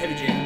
heavy jam.